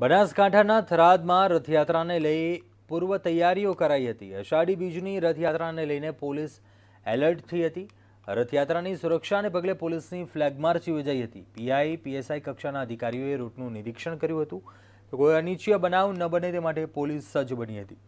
બનાસકાંઠાના થરાદમાં રથયાત્રાને લઈ પૂર્વ તૈયારીઓ કરાઈ હતી. અષાઢી બીજની રથયાત્રાને લઈને પોલીસ એલર્ટ થઈ હતી. રથયાત્રાની સુરક્ષાને પગલે પોલીસની ફ્લેગ માર્ચ યોજાઈ હતી. પીઆઈ, પીએસઆઈ કક્ષાના અધિકારીઓએ રૂટનું નિરીક્ષણ કર્યું હતું. તો કોઈ અનિચ્છીય બનાવ ન બને તે માટે પોલીસ સજ્જ બની હતી.